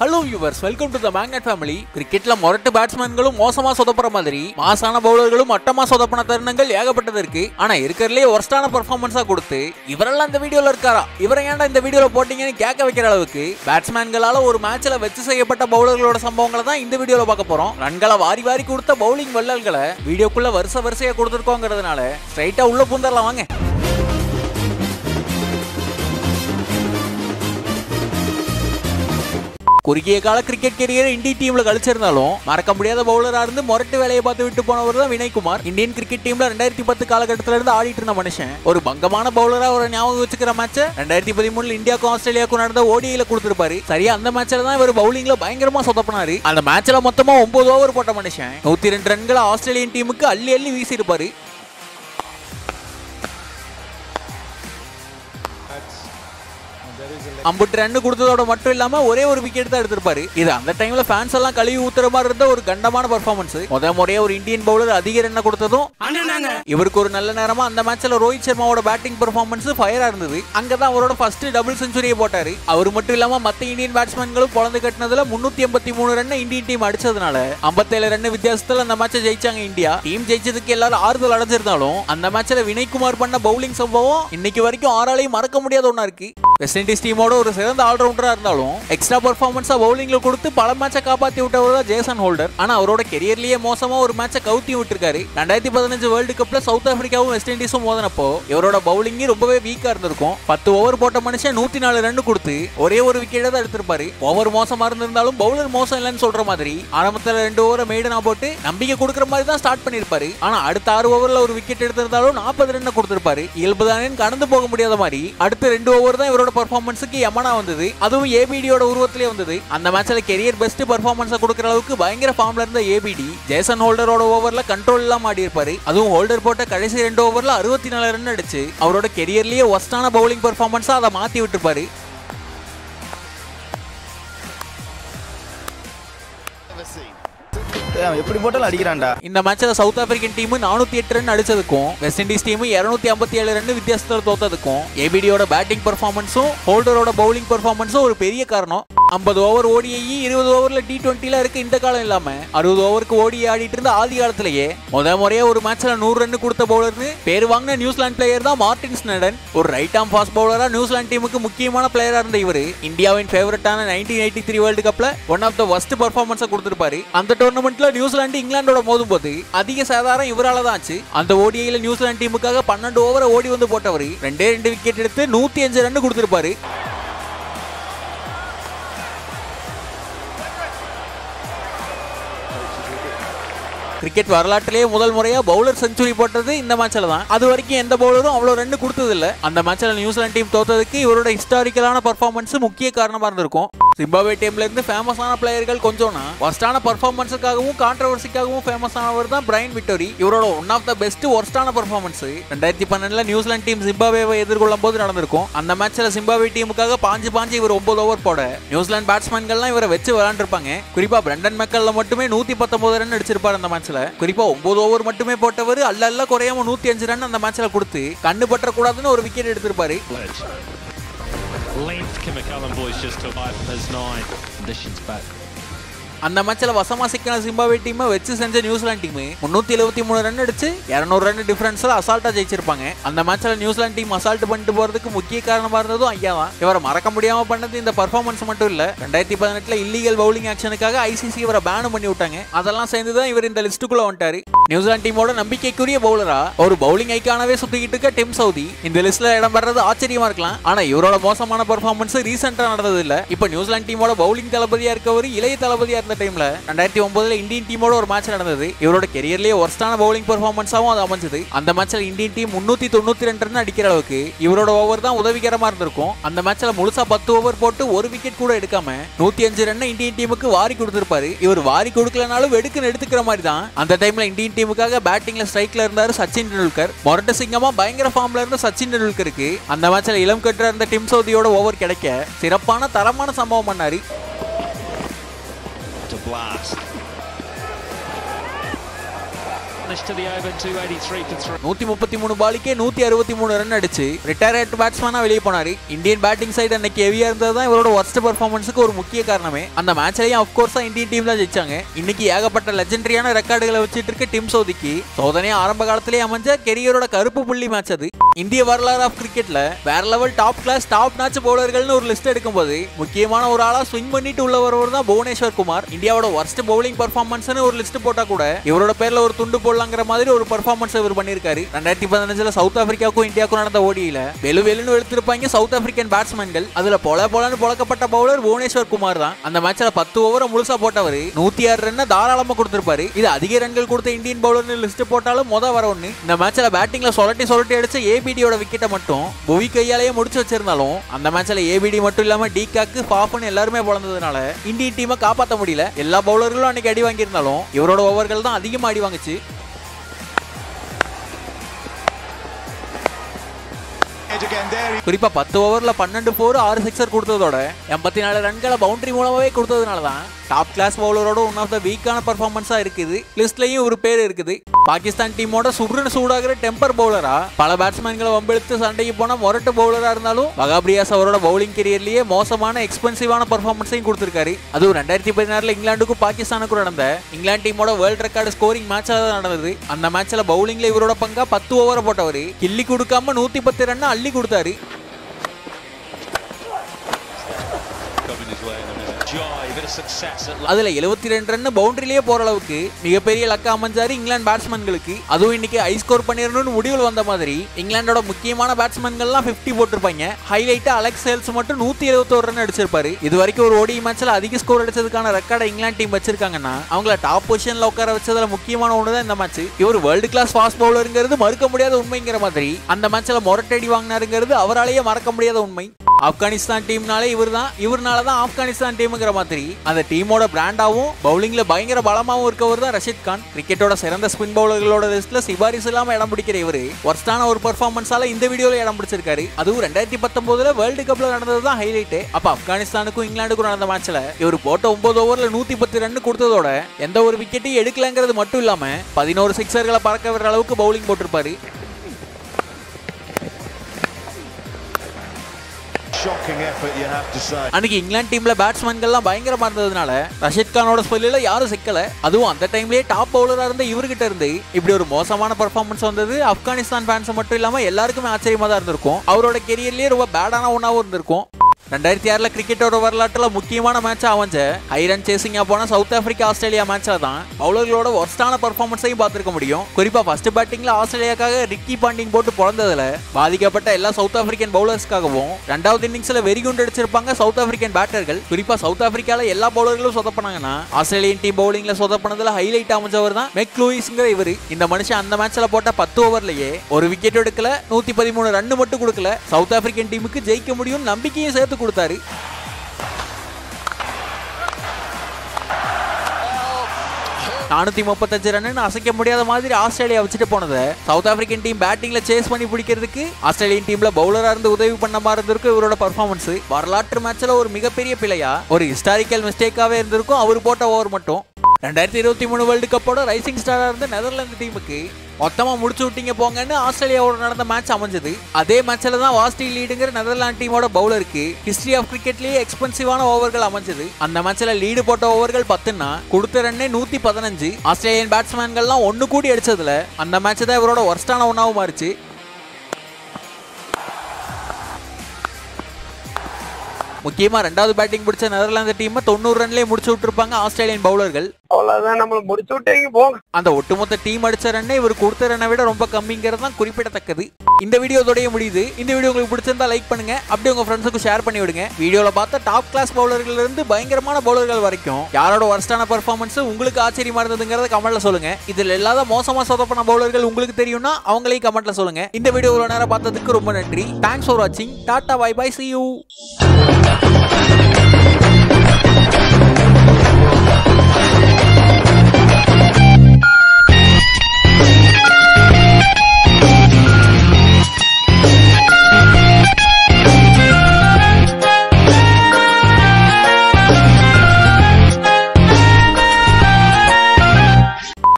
Hello yours welcome to the magnet family கிரிக்கெட்ல மொரட்டு பேட்ஸ்மேன்களும் மோசமா சொதப்புற மாதிரி மாசான பவுலர்களும் மட்டமா சொதப்பின தருணங்கள் ஏகப்பட்டது இருக்கு ஆனா இருக்கிறதுலே ஒர்ஸ்டான பெர்ஃபார்மன்ஸா கொடுத்து இவரெல்லாம் இந்த வீடியோல இருக்காரா? இவரை ஏன்டா இந்த வீடியோல போட்டீங்கன்னு கேட்க வைக்கிற அளவுக்கு பேட்ஸ்மேன்களால ஒரு மேட்ச்ல வச்சு செய்யப்பட்ட பவுலர்களோட சம்பவங்களை தான் இந்த வீடியோல பார்க்க போறோம். ரன்களை வாரி வாரி கொடுத்த பவுலிங் வள்ளல்களை வீடியோக்குள்ள வருஷ வரிசையா கொடுத்துருக்கோங்கிறதுனால ஸ்ட்ரைட்டா உள்ள பூந்தரலாம் வாங்க. குறுகிய கால கிரிக்கெட் கெரியர் இந்திய டீம்ல கழிச்சிருந்தாலும் மறக்க முடியாத பவுலரா இருந்து மொரட்டு வேலையை பார்த்து விட்டு போனவர் தான் வினய்குமார். இந்தியன் கிரிக்கெட் டீம்ல ரெண்டாயிரத்தி பத்து காலகட்டத்தில இருந்து ஆடிட்டு இருந்த மனுஷன். ஒரு பங்கமான பவுலரா ஒரு ஞாபகம் வச்சுக்கிற மேட்ச் ரெண்டாயிரத்தி பதிமூணுல இந்தியாவுக்கும் ஆஸ்திரேலியாவுக்கும் நடந்த ஓடியில கொடுத்திருப்பாரு. சரியா அந்த மேட்ச்ல தான் இவர் பவுலிங்ல பயங்கரமா சொதப்பினாரு. அந்த மேட்ச்ல மொத்தமா ஒன்பது ஓவர் போட்ட மனுஷன். நூத்தி ரெண்டு ரன்களை ஆஸ்திரேலியன் டீமுக்கு அள்ளி அள்ளி வீசியிருப்பாரு. அம்புட்டு ரன் கொடுத்ததோட மட்டும் இல்லாம ஒரே ஒரு விக்கெட் தான் எடுத்திருப்பாரு. இது அந்த டைம்ல ஃபேன்ஸ் எல்லாம் கழுவி ஊத்துற மாதிரி இருந்த ஒரு கண்டமான பர்ஃபார்மன்ஸ் முத முறையா ஒரு இந்தியன் பவுலர் அதிக ரன் கொடுத்ததும் இவருக்கு ஒரு நல்ல நேரமா அந்த மேட்ச்ல ரோஹித் சர்மாவோட பேட்டிங் பெர்ஃபார்மன்ஸ் ஃபயரா இருந்தது. அங்கதான் அவரோட ஃபர்ஸ்ட் டபுள் செஞ்சுரியை போட்டாரு. அவர் மட்டும் இல்லாம மத்த இந்தியன் பேட்ஸ்மேன்களும் பொழந்து கட்டினதுல முன்னூத்தி எண்பத்தி மூணு ரன் இந்தியன் டீம் அடிச்சதுனால 57 ரன் வித்தியாசத்துல அந்த மேட்சை ஜெயிச்சாங்க இந்தியா. டீம் ஜெயிச்சதுக்கு எல்லாரும் ஆறுதல் அடைஞ்சிருந்தாலும் அந்த மேட்ச்ல வினய்குமார் பண்ண பவுலிங் சம்பவம் இன்னைக்கு வரைக்கும் ஆறாலையும் மறக்க முடியாத ஒண்ணா இருக்கு. வெஸ்ட் இண்டீஸ் டீமோட ஒரு சிறந்த ஆல்ரவுண்டரா இருந்தாலும் எக்ஸ்ட்ரா பர்ஃபார்மன்ஸா பவுலிங்ல கொடுத்து பல மேட்சை காப்பாத்தி விட்டவர் தான் ஜேசன் ஹோல்டர் ஆனா அவரோட கெரியர்லயே மோசமா ஒரு மேட்சை கவுத்தி விட்டுருக்காரு. ரெண்டாயிரத்தி பதினஞ்சு வேர்ல்டு கப்ல சவுத் ஆப்பிரிக்காவும் வெஸ்ட் இண்டீஸும் மோதனப்போ இவரோட பவுலிங் ரொம்பவே வீக்கா இருந்திருக்கும். பத்து ஓவர் போட்ட மனுஷன் நூத்தி நாலு ரன் கொடுத்து ஒரே ஒரு விக்கெட் தான் எடுத்திருப்பாரு. ஓவர் மோசமா இருந்திருந்தாலும் பவுலர் மோசம் இல்லைன்னு சொல்ற மாதிரி ஆரம்பத்துல ரெண்டு ஓவரை மெய்டனா போட்டு நம்பிக்கை கொடுக்குற மாதிரி தான் ஸ்டார்ட் பண்ணிருப்பாரு ஆனா அடுத்த ஆறு ஓவர்ல ஒரு விக்கெட் எடுத்திருந்தாலும் நாற்பது ரன் கொடுத்திருப்பாரு. இயல்பு தானே கடந்து போக முடியாத மாதிரி அடுத்த ரெண்டு ஓவர் தான் இவரோட பர்ஃபார்மன்ஸுக்கு யமனா வந்தது. அதுவும் ஏபிடியோட உருவத்திலே வந்தது. அந்த மேட்ச்ல கெரியர் பெஸ்ட் பர்ஃபார்மன்ஸை கொடுக்குற அளவுக்கு பயங்கர ஃபார்ம்ல இருந்த ஏபிடி ஜேசன் ஹோல்டரோட ஓவர்ல கண்ட்ரோல் இல்லாம ஆடி இருப்பாரு அதுவும் ஹோல்டர் போட்ட கடைசி ரெண்டு ஓவர்ல அறுபத்தி நாலு ரன் அடிச்சு அவரோட கெரியர்லயே ஒஸ்டான பவுலிங் பர்ஃபார்மன்ஸா அதை மாத்தி விட்டுருப்பாரு. எப்படி போட்டாலும் அடிக்கிறான்டா. இந்த மேட்ச்ல சவுத் ஆப்பிரிக்கன் டீம் நானூத்தி எட்டு ரன் அடிச்சதுக்கும் வெஸ்ட் இண்டீஸ் டீம் இருநூத்தி ஐம்பத்தி ஏழு ரன் வித்தியாசத்தில் தோத்ததுக்கும் ஏபிடியோட பேட்டிங் பர்ஃபார்மன்ஸும் ஹோல்டரோட பவுலிங் பர்ஃபார்மன்ஸும் ஒரு பெரிய காரணம். ஐம்பது ஓவர் ஓடிஐ இருபது ஓவர்ல டி டுவெண்ட்டில இருக்கு இந்த காலம் இல்லாம. அறுபது ஓவருக்கு ஓடி ஆடிட்டு இருந்த ஆதி காலத்திலேயே முத முறையா ஒரு மேட்ச்ல நூறு ரன் கொடுத்த பவுலர்னு பேர் வாங்கின நியூசிலாந்து பிளேயர் தான் மார்டின் ஸ்னடன். ஒரு ரைட் ஆம் ஃபாஸ்ட் பவுலரா நியூசிலாந்து டீமுக்கு முக்கியமான பிளேயரா இருந்த இவர். இந்தியாவின் ஃபேவரட்டான நைன்டீன் எயிட்டி த்ரீ வேர்ல்டு கப்ல ஒன் ஆஃப் த ஒஸ்ட் பர்ஃபார்மன்ஸை கொடுத்திருப்பாரு. அந்த டோர்னமெண்ட்ல நியூசிலாந்து இங்கிலாந்தோட மோதும் போது அதிக சாதாரண இவரால தான் ஆச்சு. அந்த ஓடிஐல நியூசிலாந்து டீமுக்காக பன்னெண்டு ஓவரை ஓடி வந்து போட்டவர் ரெண்டே ரெண்டு விக்கெட் எடுத்து நூத்தி அஞ்சு ரன் கொடுத்திருப்பாரு. கிரிக்கெட் வரலாற்றிலேயே முதல் முறையா பவுலர் செஞ்சுரி போட்டது இந்த மேட்ச்ல தான். அது வரைக்கும் எந்த பவுலரும் அவ்வளவு ரன் கொடுத்தது இல்ல அந்த மேட்ச்ல நியூசிலாந்து டீம் தோத்ததுக்கு இவரோட ஹிஸ்டாரிக்கலான பர்ஃபார்மன்ஸ் முக்கிய காரணமா இருந்திருக்கும். சிம்பாவே டீம்ல இருந்து ஃபேமஸான பிளேயர்கள் கொஞ்சம்னா ஒர்ஸ்டான பர்ஃபார்மன்ஸுக்காகவும் கான்ட்ரவர்சிக்காகவும் ஃபேமஸ் ஆனவர் தான் பிரைன் விட்டோரி இவரோட ஒன் ஆஃப் த பெஸ்ட் ஒர்ஸ்டான பர்ஃபார்மன்ஸ் ரெண்டாயிரத்தி பன்னெண்டுல நியூசிலாந்து டீம் ஜிம்பாவேவை எதிர்கொள்ளும் போது நடந்திருக்கும். அந்த மேட்ச்ல சிம்பாவே டீமுக்காக பாஞ்சு பாஞ்சு இவர் ஒன்பது ஓவர் போட நியூசிலாந்து பேட்ஸ்மேன்கள்லாம் இவரை வச்சு விளையாண்டுருப்பாங்க. குறிப்பா பிரண்டன் மெக்கல்ல மட்டுமே நூத்தி பத்தொன்பது ரன் அடிச்சிருப்பார் அந்த மேட்ச்ல குறிப்பா ஒன்பது ஓவர் மட்டுமே போட்டவர் அல்ல அல்ல குறையாம நூத்தி அஞ்சு ரன் அந்த மேட்ச்ல கொடுத்து கண்ணு பற்றக்கூடாதுன்னு ஒரு விக்கெட் எடுத்திருப்பாரு. Length Kim McCullum boys just took five from his nine. Conditions back. அந்த மேட்ச்ல வசமா சிக்கின சிம்பாவே டீம் வச்சு செஞ்ச நியூசிலாந்து டீம் முன்னூத்தி எழுபத்தி மூணு ரன் அடிச்சு இருநூறு ரன் டிஃபரன்ஸ்ல அசால்ட்டா ஜெயிச்சிருப்பாங்க. அந்த மேட்ச்ல நியூசிலாந்து டீம் அசால்ட் பண்ணிட்டு போறதுக்கு முக்கிய காரணமா இருந்ததும் ஐயா தான். இவரை மறக்க முடியாம பண்ணது இந்த பர்ஃபார்மன்ஸ் மட்டும் இல்ல. ரெண்டாயிரத்தி பதினெட்டுல இல்லீகல் பவுலிங் ஆக்ஷனுக்காக ஐசிசி இவரை பேன் பண்ணி விட்டாங்க. அதெல்லாம் சேர்ந்து தான் இவர் இந்த லிஸ்ட்டுக்குள்ள வந்துட்டாரு. நியூசிலாந்து டீமோட நம்பிக்கைக்குரிய பவுலரா ஒரு பவுலிங் ஐக்கானவே சுத்திக்கிட்டு இருக்க டிம் சவுதி. இந்த லிஸ்ட்ல இடம் பெறது ஆச்சரியமா இருக்கலாம். ஆனா இவரோட மோசமான பர்ஃபார்மன்ஸ் ரீசெண்டா நடந்தது இல்ல இப்ப நியூசிலாந்து டீமோட பவுலிங் தளபதியா இருக்கவர் இளைய தளபதியா இருந்த டைம்ல ரெண்டாயிரத்தி ஒன்பதுல இந்தியன் டீமோட ஒரு மேட்ச் நடந்தது. இவரோட கெரியர்லயே ஒர்ஸ்டான பவுலிங் பர்ஃபார்மன்ஸாவும் அது அமைஞ்சது. அந்த மேட்ச்ல இந்தியன் டீம் முன்னூத்தி தொண்ணூத்தி ரெண்டு ரன் அடிக்கிற அளவுக்கு இவரோட ஓவர் தான் உதவிகரமா இருந்திருக்கும். அந்த மேட்ச்ல முழுசா பத்து ஓவர் போட்டு ஒரு விக்கெட் கூட எடுக்காம நூத்தி அஞ்சு ரன் இந்தியன் டீமுக்கு வாரி கொடுத்திருப்பாரு. இவர் வாரி கொடுக்கலனாலும் வெடுக்குன்னு எடுத்துக்கிற மாதிரி தான் அந்த டைம்ல இந்தியன் டீமுக்காக பேட்டிங்ல ஸ்ட்ரைக்ல இருந்தாரு சச்சின் டெண்டுல்கர். மொரட்ட சிங்கமா பயங்கர ஃபார்ம்ல இருந்த சச்சின் டெண்டுல்கருக்கு. அந்த மேட்ச்ல இளம் கட்டுற இருந்த டிம் சவுதியோட ஓவர் கிடைக்க சிறப்பான தரமான சம்பவம் பண்ணாரு. நூத்தி முப்பத்தி மூணு பாலுக்கே நூத்தி அறுபத்தி மூணு ரன் அடிச்சு. ரிட்டையர்ட் பேட்ஸ்மேனா வெளியே போனாரு. இந்தியன் பேட்டிங் சைடு அன்னைக்கு ஹெவியா இருந்தது தான் இவரோட ஒர்ஸ்ட் பெர்ஃபார்மன்ஸுக்கு ஒரு முக்கிய காரணமே. அந்த மேட்ச்லயும் அப்கோர்ஸ் இந்தியன் டீம் தான் ஜெயிச்சாங்க. இன்னைக்கு ஏகப்பட்ட லெஜெண்டரியான ரெக்கார்டுகளை வச்சுட்டு இருக்க டிம் சோதிக்கு சோதனையா ஆரம்ப காலத்திலேயே அமைஞ்ச கெரியரோட கருப்பு புள்ளி மேட்ச் அது. இந்திய வரலாறு ஆஃப் கிரிக்கெட்ல வேற level top class top notch பவுலர்கள்னு ஒரு லிஸ்ட் எடுக்கும் போது முக்கியமான ஒரு ஆளா ஸ்விங் பண்ணிட்டு உள்ள வரவர் தான் புவனேஸ்வர் குமார். இந்தியாவோட ஒர்ஸ்ட் பவுலிங் பர்ஃபார்மன்ஸ்னு ஒரு லிஸ்ட் போட்டா கூட இவரோட பேர்ல ஒரு துண்டு போடலாங்கிற மாதிரி ஒரு பர்ஃபார்மன்ஸ் இவர் பண்ணிருக்காரு ரெண்டாயிரத்தி பதினஞ்சுல சவுத் ஆப்பிரிக்காவுக்கும் இந்தியாவுக்கும் நடந்த ஓடியில வெளு வெளுன்னு எடுத்திருப்பாங்க சவுத் ஆப்பிரிக்கன் பேட்ஸ்மேன்கள் அதுல பொல பொலன்னு புழக்கப்பட்ட பவுலர் புவனேஸ்வர் குமார் தான். அந்த மேட்ச்ல பத்து ஓவரை முழுசா போட்டவர் நூத்தி ஆறு ரன் தாராளமா கொடுத்திருப்பாரு. இது அதிக ரன்கள் கொடுத்த இந்தியன் பவுலர்னு லிஸ்ட் போட்டாலும் மொத வர ஒண்ணு. இந்த மேட்ச்ல பேட்டிங்ல சொலட்டி சொலட்டி அடிச்ச ஏபிடியோட விக்கெட்டை மட்டும் புவி கையாலேயே முடிச்சு வச்சிருந்தாலும் அந்த மேட்ச்ல ஏபிடி மட்டும் இல்லாம டிகாக்கு பாஃப்னு எல்லாருமே பிறந்ததுனால இந்தியன் டீமை காப்பாற்ற முடியல. எல்லா பவுலர்களும் அன்னைக்கு அடி வாங்கியிருந்தாலும் இவரோட ஓவர்கள் தான் அதிகமா அடி வாங்குச்சு. குறிப்பா பத்து ஓவர்ல பன்னெண்டு போர் ஆறு சிக்ஸர் கொடுத்ததோட எண்பத்தி நாலு ரன்களை பவுண்டரி மூலமாவே கொடுத்ததுனால தான் டாப் கிளாஸ் பவுலரோட ஒன் ஆஃப் த வீக்கான பர்ஃபார்மன்ஸா இருக்குது. லிஸ்ட்லயும் ஒரு பேர் இருக்குது. பாகிஸ்தான் டீமோட சுருன்னு சூடாகிற டெம்பர் பவுலரா பல பேட்ஸ்மேன்களை ஒம்பெழுத்து சண்டைக்கு போன மொரட்டு பவுலரா இருந்தாலும் வகாபிரியாஸ் அவரோட பவுலிங் கெரியர்லயே மோசமான எக்ஸ்பென்சிவான பர்ஃபார்மன்ஸையும் கொடுத்திருக்காரு. அதுவும் ரெண்டாயிரத்தி பதினாறுல இங்கிலாந்துக்கும் பாகிஸ்தானுக்கும் நடந்த இங்கிலாந்து டீமோட வேர்ல்ட் ரெக்கார்டு ஸ்கோரிங் மேட்ச் தான் நடந்தது. அந்த மேட்ச்ல பவுலிங்ல இவரோட பங்கா பத்து ஓவரை போட்டவர். கில்லி கொடுக்காம நூத்தி பத்து ரன் அள்ளி கொடுத்தாரு. அதுல 72 ரெண்டு ரன் பவுண்டரிலேயே போற அளவுக்கு மிகப்பெரிய லக்கா அமைஞ்சாரு இங்கிலாந்து பேட்ஸ்மேன்களுக்கு அதுவும் இன்னைக்கு ஹை ஸ்கோர் பண்ணிடணும்னு முடிவில் வந்த மாதிரி இங்கிலாந்தோட முக்கியமான பேட்ஸ்மேன்கள்லாம் 50 போட்டிருப்பாங்க. ஹைலைட்டா அலெக்ஸ் சேல்ஸ் மட்டும் நூத்தி எழுபத்தோரு ரன் அடிச்சிருப்பாரு. இது வரைக்கும் ஒரு ஓடி மேட்ச்ல அதிக ஸ்கோர் அடிச்சதுக்கான ரெக்கார்டை இங்கிலாந்து டீம் வச்சிருக்காங்கன்னா அவங்கள டாப் பொசிஷன்ல உட்கார வச்சதுல முக்கியமான ஒன்று தான் இந்த மேட்ச் இவர் வேர்ல்டு கிளாஸ் ஃபாஸ்ட் பவுலருங்கிறது மறுக்க முடியாத உண்மைங்கிற மாதிரி அந்த மேட்ச்ல மொரட்டடி வாங்கினாருங்கிறது அவராலேயே மறக்க முடியாத உண்மை. ஆப்கானிஸ்தான் டீம்னாலே இவர் தான் இவர்னால தான் ஆப்கானிஸ்தான் டீமுங்கிற மாதிரி. அந்த டீமோட பிராண்டாவும் பவுலிங்ல பயங்கர பலமாவும் இருக்கவர் தான் ரஷித் கான். கிரிக்கெட்டோட சிறந்த ஸ்பின் பவுலர்களோட லிஸ்ட்ல சிபாரிசு இல்லாம இடம் பிடிக்கிற இவர். ஒர்ஸ்டான ஒரு பெர்ஃபார்மன்ஸால இந்த வீடியோல இடம் பிடிச்சிருக்காரு. அதுவும் ரெண்டாயிரத்தி பத்தொன்பதுல வேர்ல்டு கப்ல நடந்தது தான் ஹைலைட் அப்ப ஆப்கானிஸ்தானுக்கும் இங்கிலாந்துக்கும் நடந்த மேட்ச்ல இவர் போட்ட ஒன்பது ஓவர்ல நூத்தி பத்து ரன் கொடுத்ததோட எந்த ஒரு விக்கெட்டையும் எடுக்கலங்கிறது மட்டும் இல்லாம பதினோரு சிக்ஸர்களை பறக்க விடுற அளவுக்கு பவுலிங் போட்டிருப்பாரு. அன்னைக்கு இங்கிலாந்து டீம்ல பேட்ஸ்மேன்கள்லாம் பயங்கரமா இருந்ததுனால ரஷித் கானோட ஸ்பெல்லில் யாரும் சிக்கல. அதுவும் அந்த டைம்லயே டாப் பவுலரா இருந்த இவர்கிட்ட இருந்து இப்படி ஒரு மோசமான பர்ஃபார்மன்ஸ் வந்தது. ஆப்கானிஸ்தான் ஃபேன்ஸ் மட்டும் இல்லாம எல்லாருக்குமே ஆச்சரியமா தான் இருந்திருக்கும். அவரோட கெரியர்லயே ரொம்ப பேடான ஒன்னாவும் இருந்திருக்கும். ரெண்டாயிரத்தி ஆறில் கிரிக்கெட்டோட வரலாற்றில் முக்கியமான மேட்சாக அமைஞ்ச ஹை ரன் போன சவுத் ஆப்பிரிக்கா ஆஸ்திரேலியா மேட்ச்ல தான் பவுலர்களோட ஒர்ஸ்டான பர்ஃபார்மன்ஸையும் பார்த்துருக்க முடியும். குறிப்பாக ஃபர்ஸ்ட் பேட்டிங்கில் ஆஸ்திரேலியாக்காக ரிக்கி பாண்டிங் போட்டு பிறந்ததில் பாதிக்கப்பட்ட எல்லா சவுத் ஆப்பிரிக்கன் பவுலர்ஸ்க்காகவும் ரெண்டாவது இன்னிங்ஸ்ல வெறிகுண்டு அடிச்சிருப்பாங்க சவுத் ஆப்பிரிக்கன் பேட்டர்கள் குறிப்பாக சவுத் ஆஃப்ரிக்காவில் எல்லா பவுலர்களும் சொதப்பினாங்கன்னா ஆஸ்திரேலியன் டீம் பவுலிங்கில் சொதப்பினதில் ஹைலைட் அமைஞ்சவர் தான் மெக் லூயிஸ்ங்கிற இவரு. இந்த மனுஷன் அந்த மேட்ச்சில் போட்ட பத்து ஓவர்லேயே ஒரு விக்கெட் எடுக்கல நூற்றி பதிமூணு ரன் மட்டும் கொடுக்கல. சவுத் ஆப்பிரிக்கன் டீமுக்கு ஜெயிக்க முடியும் நம்பிக்கையும் சேர்த்து கொடுத்தாரு. நானூத்தி முப்பத்தஞ்சு ரன்னு அசைக்க முடியாத மாதிரி ஆஸ்திரேலியா வச்சுட்டு போனதை. சவுத் ஆப்பிரிக்கன் டீம் பேட்டிங்ல சேஸ் பண்ணி பிடிக்கிறதுக்கு ஆஸ்திரேலியன் டீம்ல பவுலரா இருந்து உதவி பண்ண மாதிரி இருந்திருக்கும் இவரோட பர்ஃபார்மன்ஸ் வரலாற்று மேட்ச்ல ஒரு மிகப்பெரிய பிழையா ஒரு ஹிஸ்டாரிக்கல் மிஸ்டேக்காவே இருந்திருக்கும். அவர் போட்ட ஓவர் மட்டும். ரெண்டாயிரத்தி இருபத்தி மூணு வேர்ல்டு கப்போட ரைசிங் ஸ்டாராக இருந்த நெதர்லாந்து டீமுக்கு மொத்தமாக முடிச்சு விட்டீங்க போங்கன்னு ஆஸ்திரேலியாவோட நடந்த மேட்ச் அமைஞ்சது. அதே மேட்ச்சில் தான் வாஸ்டி லீடுங்கிற நெதர்லாந்து டீமோட பவுலருக்கு ஹிஸ்டரி ஆஃப் கிரிக்கெட்லேயே எக்ஸ்பென்சிவான ஓவர்கள் அமைஞ்சது. அந்த மேட்ச்சில் லீடு போட்ட ஓவர்கள் பத்துன்னா கொடுத்த ரன்னே நூற்றி பதினஞ்சு. ஆஸ்திரேலியன் பேட்ஸ்மேன்கள்லாம் ஒன்று கூடி அடிச்சதுல அந்த மேட்ச் தான் இவரோட ஒர்ஸ்டான ஒன்றாவும் மாறிச்சு. முக்கியமாக ரெண்டாவது பேட்டிங் பிடிச்ச நெதர்லாந்து டீமை தொண்ணூறு ரன்லேயே முடிச்சு விட்டுருப்பாங்க ஆஸ்திரேலியன் பவுலர்கள் அவ்வளவுதான் நம்மள முடிச்சு விட்டீங்க போங்க அந்த ஒட்டுமொத்த டீம் அடிச்ச ரன்னே இவர் கொடுத்த ரன்னை விட ரொம்ப கம்மிங்கிறது தான் குறிப்பிடத்தக்கது. இந்த வீடியோ இதோடய முடியுது. இந்த வீடியோ உங்களுக்கு பிடிச்சிருந்தா லைக் பண்ணுங்க. அப்படியே உங்க ஃப்ரெண்ட்ஸுக்கு ஷேர் பண்ணி விடுங்க. வீடியோல பார்த்த டாப் கிளாஸ் பவுலர்கள் இருந்து பயங்கரமான பவுலர்கள் வரைக்கும் யாரோட வர்ஸ்டான பெர்ஃபார்மன்ஸ் உங்களுக்கு ஆச்சரியமா இருந்ததுங்கிறத கமெண்ட்ல சொல்லுங்க. இதுல இல்லாத மோசமா சொதப்பன பவுலர்கள் உங்களுக்கு தெரியும்னா அவங்களையும் கமெண்ட்ல சொல்லுங்க. இந்த வீடியோ இவ்வளவு நேரம் பார்த்ததுக்கு ரொம்ப நன்றி. தேங்க்ஸ் ஃபார் வாட்சிங் tata bye bye see you